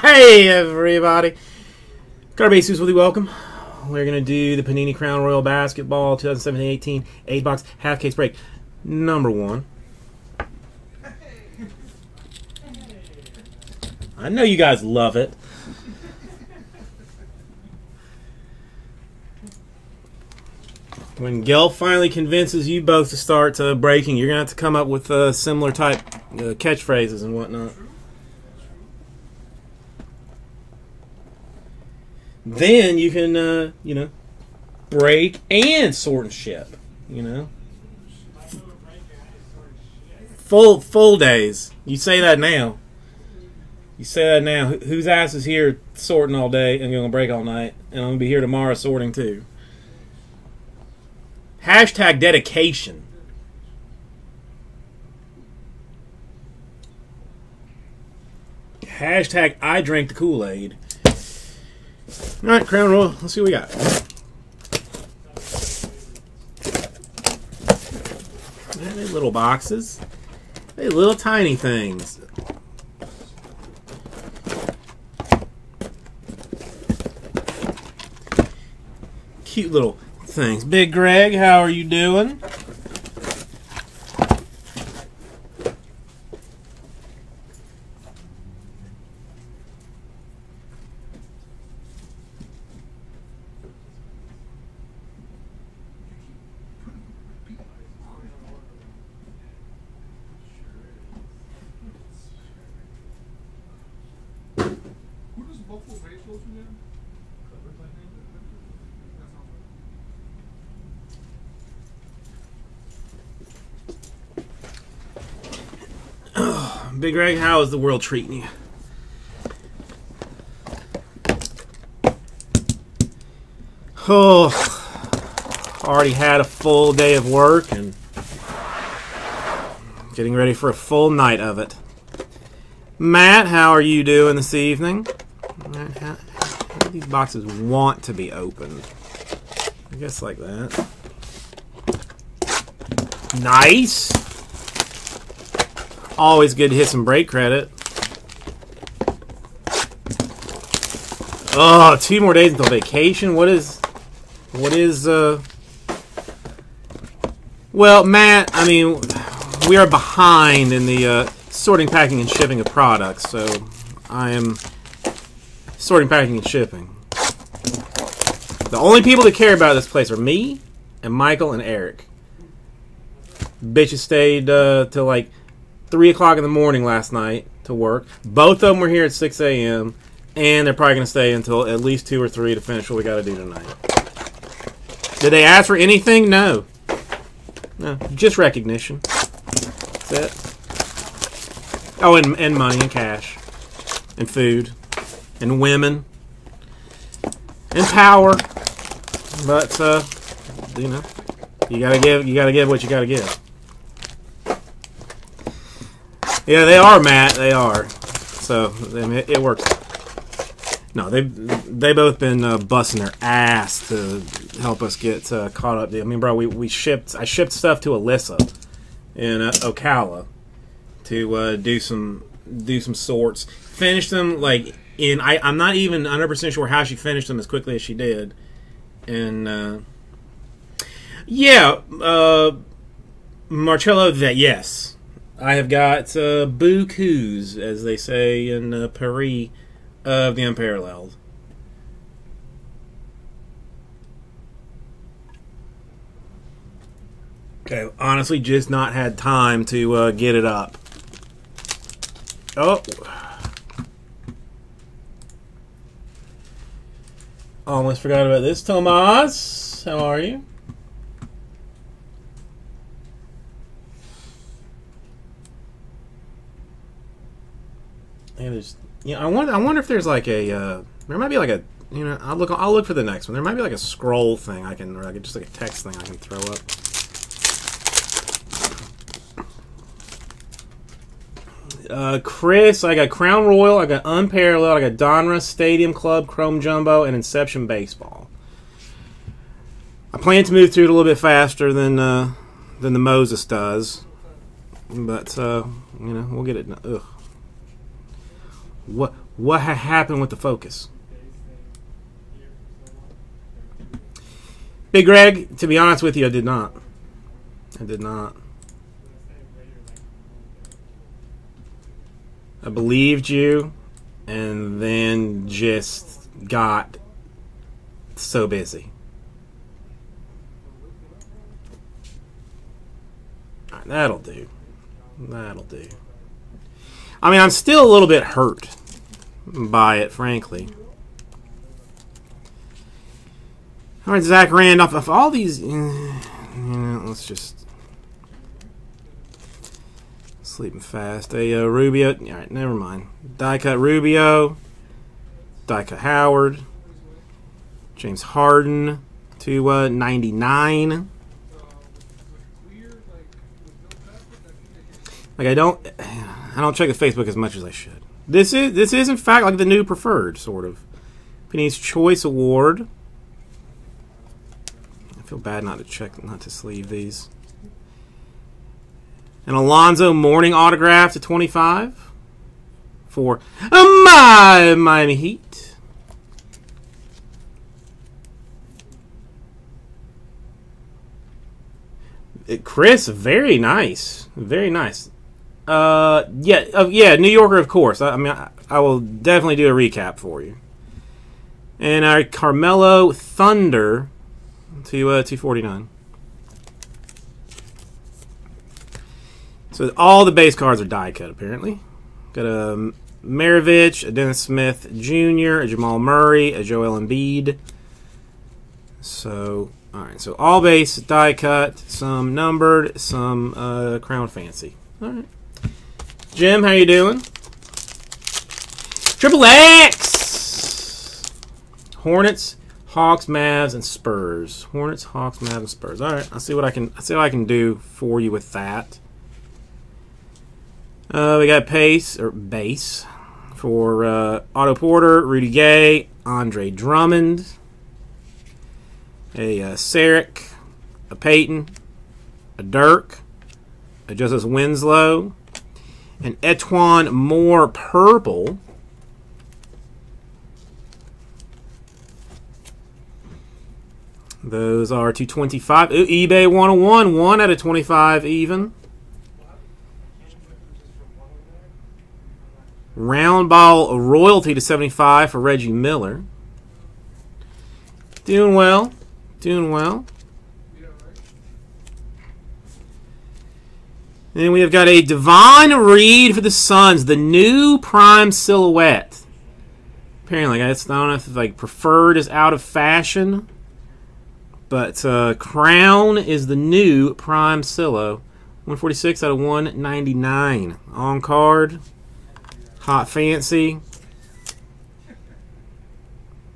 hey, everybody. Garbase with you, welcome. We're going to do the Panini Crown Royale Basketball 2017-18 8 box half case break. Number one. I know you guys love it. When Gel finally convinces you both to start uh, breaking, you're going to have to come up with uh, similar type uh, catchphrases and whatnot. Then you can, uh, you know, break and sort and ship. You know, full full days. You say that now. You say that now. Wh- Whose ass is here sorting all day and going to break all night, and I'm going to be here tomorrow sorting too. Hashtag dedication. Hashtag I drank the Kool Aid. All right, Crown Royale. Let's see what we got. They little boxes. They little tiny things. Cute little things. Big Greg, how are you doing? Big Greg, how is the world treating you? Oh, already had a full day of work and getting ready for a full night of it. Matt, how are you doing this evening? How, how do these boxes want to be opened? I guess like that. Nice. Always good to hit some break credit. Oh, two more days until vacation. What is, what is, uh, well, Matt, I mean, we are behind in the uh, sorting, packing, and shipping of products, so I am sorting, packing, and shipping. The only people that care about this place are me and Michael and Eric. Bitches stayed uh, till like three o'clock in the morning last night to work. Both of them were here at six a.m. and they're probably going to stay until at least two or three to finish what we got to do tonight. Did they ask for anything? No. No, just recognition. That's it. Oh, and, and money and cash, and food, and women, and power. But uh, you know, you gotta give. You gotta give what you gotta give. Yeah, they are, Matt. They are. So I mean, it, works. No, they they both been uh, busting their ass to help us get uh, caught up. I mean, bro, we, we shipped. I shipped stuff to Alyssa in uh, Ocala to uh, do some do some sorts. Finished them like in. I I'm not even 100 percent sure how she finished them as quickly as she did. And uh, yeah, uh, Marcello, that yes, I have got uh, bukus, as they say in uh, Paris, of the Unparalleled. Okay, honestly, just not had time to uh, get it up. Oh. Almost forgot about this. Tomas, how are you? There's. Yeah, I wonder. I wonder if there's like a. Uh, there might be like a. You know, I'll look. I'll look for the next one. There might be like a scroll thing I can, or like just like a text thing I can throw up. Uh, Chris, I got Crown Royale, I got Unparalleled, I got Donruss, Stadium Club, Chrome Jumbo, and Inception Baseball. I plan to move through it a little bit faster than uh, than the Moses does, but uh, you know we'll get it. Ugh. What what ha- happened with the focus? Big Greg, to be honest with you, I did not. I did not. I believed you, and then just got so busy. That'll do. That'll do. I mean, I'm still a little bit hurt by it, frankly. All right, Zach Randolph. Of all these, eh, you know, let's just sleeping fast. A uh, Rubio. All right, never mind. Die cut Rubio. Die cut Howard. James Harden to uh, 99. Uh, like, I don't, I don't check the Facebook as much as I should. This is this is in fact like the new preferred sort of. Penny's Choice Award. I feel bad not to check, not to sleeve these. An Alonzo Mourning autograph to 25 for my Miami Heat. Chris, very nice, very nice. Uh, yeah, uh, yeah, New Yorker, of course. I, I mean, I, I will definitely do a recap for you. And our Carmelo Thunder to uh, 249. So all the base cards are die cut, apparently. Got a Maravich, a Dennis Smith Jr., a Jamal Murray, a Joel Embiid. So, all right. So all base die cut, some numbered, some uh, Crown Fancy. All right. Jim, how you doing? Triple X. Hornets, Hawks, Mavs, and Spurs. Hornets, Hawks, Mavs, and Spurs. All right. I'll see what I can. I'll see what I can do for you with that. Uh, we got pace or base for uh, Otto Porter, Rudy Gay, Andre Drummond, a uh, Saric, a Peyton, a Dirk, a Justice Winslow, an E'Twaun Moore purple. Those are 225. Ooh, eBay 101, 1 out of 25 even. Round ball royalty to 75 for Reggie Miller. Doing well. Doing well. Yeah, right. And we have got a Davon Reed for the Suns, the new prime silhouette. Apparently, I I don't know if like preferred is out of fashion, but uh, Crown is the new prime silo. 146 out of 199 on card. Hot fancy.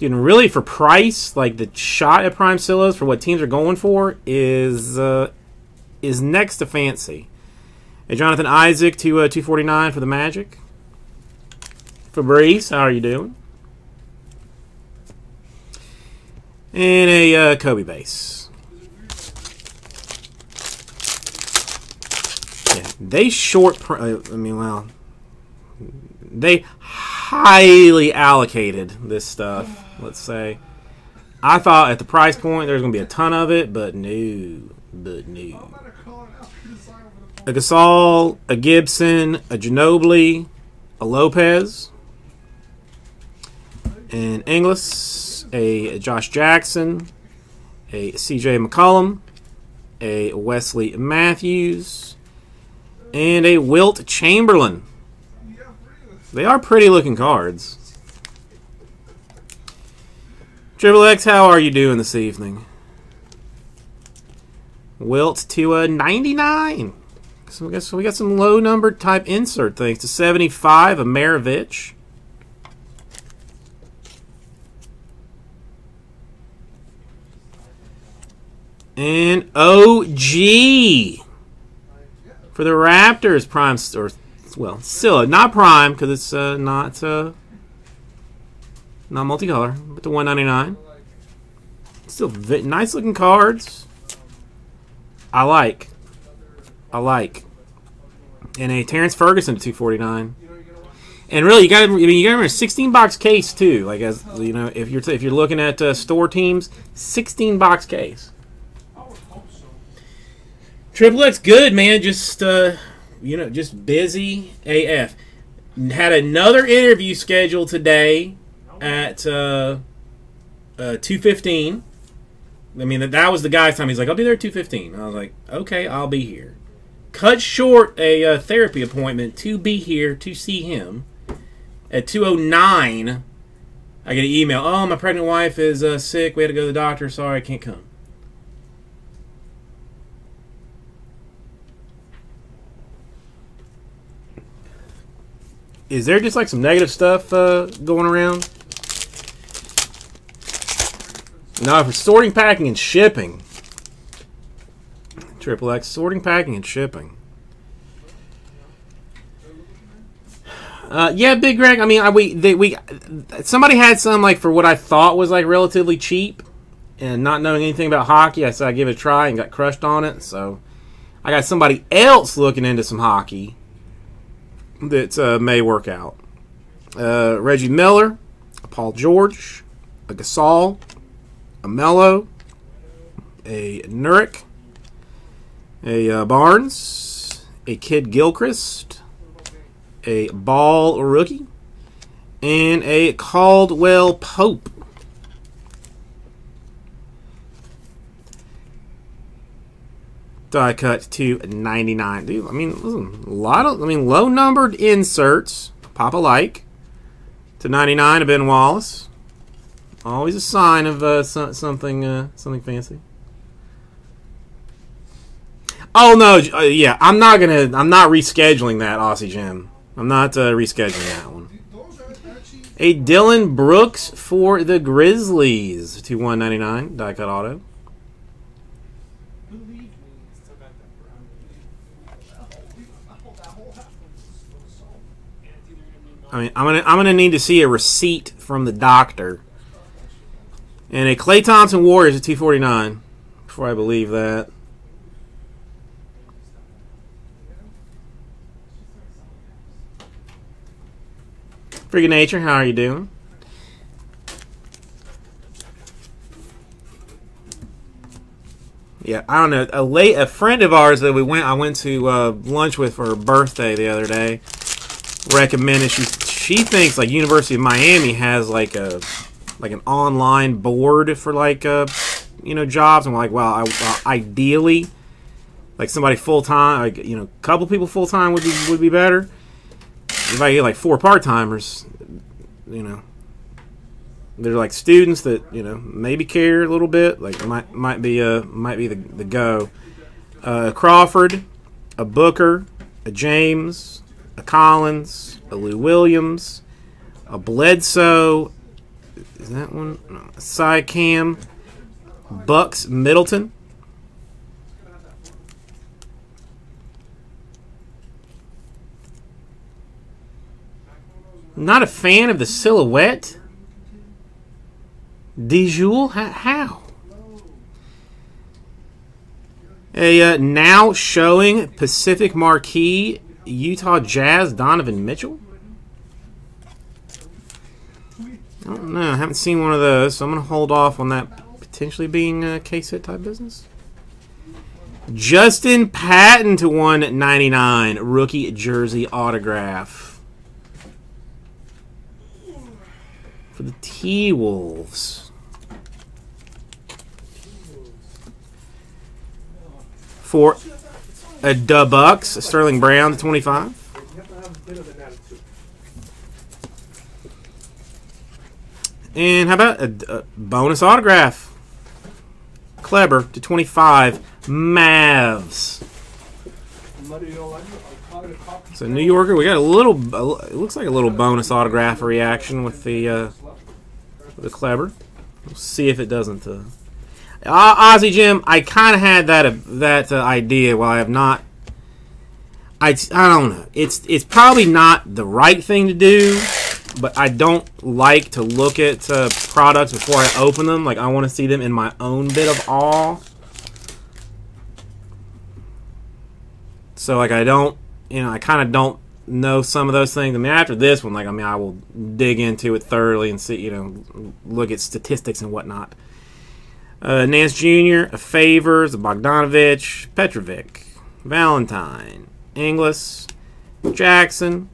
Dude, and really for price, like the shot at prime silos for what teams are going for is uh, is next to fancy. Hey, Jonathan Isaac to uh, 249 for the Magic. Fabrice, how are you doing? And a uh, Kobe base. Yeah, they short. Uh, I mean, well, they highly allocated this stuff. Let's say. I thought at the price point there's going to be a ton of it, but no, but no I'm about to call it out for the sign over the a. Gasol, a Gibson, a Ginobili, a Lopez, an Ingles, a Josh Jackson, a CJ McCollum, a Wesley Matthews, and a Wilt Chamberlain. They are pretty looking cards. Triple X, how are you doing this evening? Wilt to a 99. So we got, so we got some low number type insert things. To 75, a Maravich. And OG for the Raptors prime or well, still not prime because it's uh, not uh, not multicolor, but the 199. Still nice looking cards. I like. I like. And a Terrance Ferguson to 249. And really, you got I mean, you got to remember 16 box case too. Like as you know, if you're if you're looking at uh, store teams, 16 box case. Triple X good man, just uh, you know, just busy AF. Had another interview scheduled today at uh, uh, two fifteen. I mean that that was the guy's time. He's like, I'll be there at two fifteen. I was like, okay, I'll be here. Cut short a uh, therapy appointment to be here to see him at two oh nine. I get an email. Oh, my pregnant wife is uh, sick. We had to go to the doctor. Sorry, I can't come. is there just like some negative stuff uh, going around? No, for sorting, packing, and shipping. Triple X sorting, packing, and shipping. Uh, yeah, Big Greg. I mean, I, we they, we somebody had some like for what I thought was like relatively cheap, and not knowing anything about hockey, I said I'd give it a try and got crushed on it. So I got somebody else looking into some hockey that uh, may work out. Uh, Reggie Miller, Paul George, a Gasol, a Mello, a Nurek, a uh, Barnes, a Kidd Gilchrist, a Ball rookie, and a Caldwell Pope. die cut to 99. Dude, I mean, listen, a lot of, I mean, low numbered inserts. Papa like to 99 of Ben Wallace. Always a sign of uh, so, something, uh, something fancy. Oh no, uh, yeah, I'm not gonna, I'm not rescheduling that Aussie Jim. I'm not uh, rescheduling that one. A Dillon Brooks for the Grizzlies to 199 die cut auto. I mean, I'm gonna I'm gonna need to see a receipt from the doctor. And a Klay Thompson Warriors at 249 before I believe that. Freaking Nature, how are you doing? Yeah, I don't know. A late a friend of ours that we went I went to uh, lunch with for her birthday the other day recommended she she thinks like University of Miami has like a like an online board for like uh you know jobs and we're like well I, well, ideally like somebody full time like you know a couple people full time would be would be better if I get like four part timers you know they're like students that you know maybe care a little bit like might might be uh might be the, the go. Uh, Crawford a Booker a James a Collins a Lou Williams a Bledsoe is that one? No, a side cam Bucks Middleton not a fan of the silhouette Dijoul? How? how? A uh, now showing Pacific Marquee Utah Jazz Donovan Mitchell. I don't know. I haven't seen one of those, so I'm going to hold off on that potentially being a case hit type business. Justin Patton to 199 rookie jersey autograph for the T Wolves. For a Dubucks, a Sterling Brown to 25. You have to have a bit of an attitude. And how about a, a bonus autograph? Kleber to 25. Mavs. So New Yorker, we got a little. It looks like a little bonus autograph reaction with the uh, with the Kleber. We'll see if it doesn't. Uh, uh, Ozzy Jim, I kind of had that uh, that uh, idea. While I have not, I I don't know. It's it's probably not the right thing to do, but I don't like to look at uh, products before I open them. Like I want to see them in my own bit of awe. So like I don't, you know, I kind of don't know some of those things. I mean, after this one, like I mean, I will dig into it thoroughly and see, you know, look at statistics and whatnot. Uh, Nance Jr., Favors, Bogdanovic, Petrovic, Valentine, Ingles, Jackson,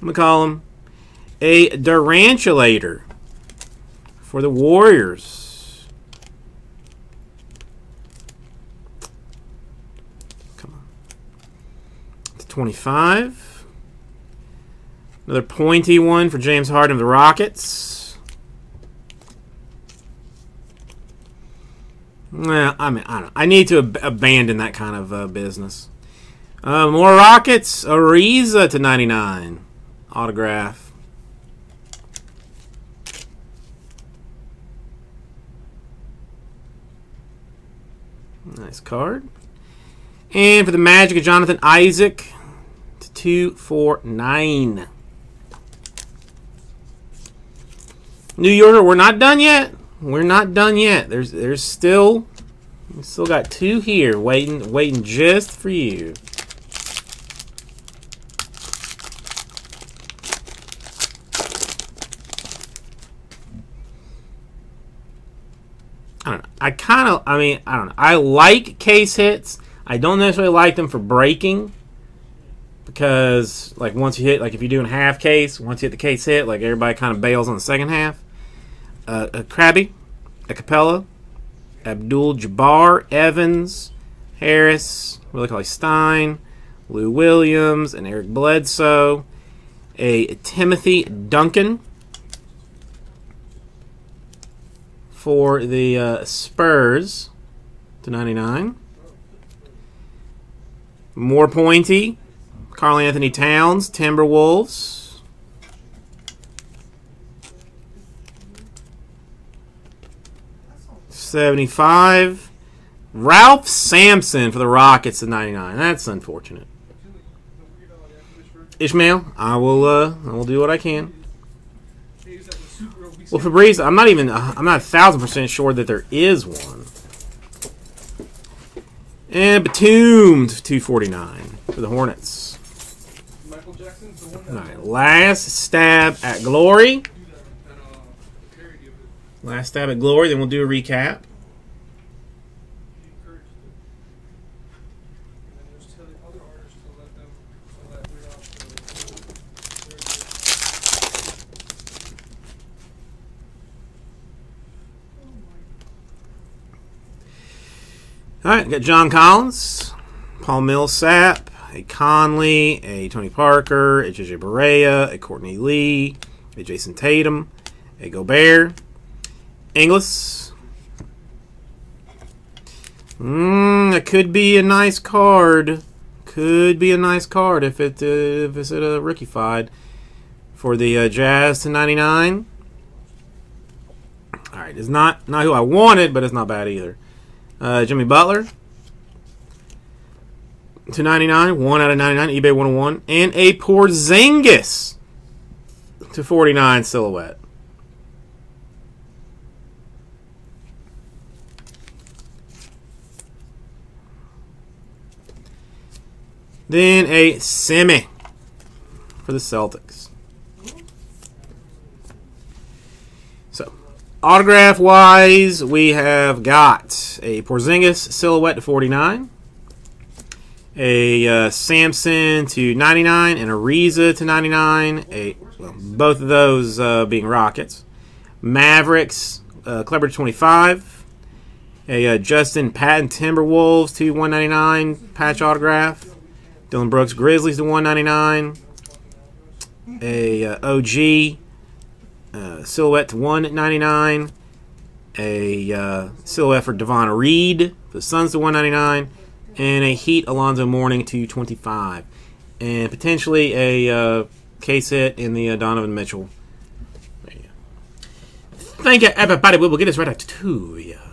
McCollum, a Durantulator for the Warriors. Come on. To 25. Another pointy one for James Harden of the Rockets. Well, I mean, I. I need to ab- abandon that kind of uh, business. Uh, more Rockets. Ariza to 99. Autograph. Nice card. And for the Magic of Jonathan Isaac to 249. New Yorker, we're not done yet. We're not done yet. There's there's still we still got two here waiting waiting just for you. I don't know. I kind of, I mean, I don't know. I like case hits. I don't necessarily like them for breaking because, like, once you hit, like, if you're doing half case, once you hit the case hit, like, everybody kind of bails on the second half. Uh, a Crabbe, a Capela, Abdul Jabbar, Evans, Harris, Willie Cauley Stein, Lou Williams, and Eric Bledsoe, a Timothy Duncan for the uh, Spurs to 99. More pointy, Karl Anthony Towns, Timberwolves. Seventy-five. Ralph Sampson for the Rockets at ninety-nine. That's unfortunate. Ishmael, I will. Uh, I will do what I can. Well, Febreze, I'm not even. I'm not a thousand percent sure that there is one. And Batum 249 for the Hornets. All last stab at glory. do that, that uh, parody of it. Last stab at glory. Then we'll do a recap. All right, got John Collins, Paul Millsap, a Conley, a Tony Parker, a JJ Barea, a Courtney Lee, a Jayson Tatum, a Gobert, Ingles. Mmm, that could be a nice card. Could be a nice card if it uh, if it's a rookie fied for the uh, Jazz to 99. All right, it's not not who I wanted, but it's not bad either. Uh, Jimmy Butler. to 99, 1 out of 99, eBay 101. And a Porzingis to 49 silhouette. Then a semi for the Celtics. So, autograph wise, we have got a Porzingis silhouette to 49, a uh, Sampson to 99, and a to 99. A well, both of those uh, being Rockets. Mavericks, uh, Kleber to 25. A uh, Justin Patton Timberwolves to 199 patch autograph. Dillon Brooks Grizzlies to 199. A uh, OG uh, silhouette to 199. A uh, silhouette for Davon Reed the Suns to 199. And a Heat Alonzo Mourning to 25. And potentially a uh, case hit in the uh, Donovan Mitchell. Thank you, everybody. We will get this right out to you.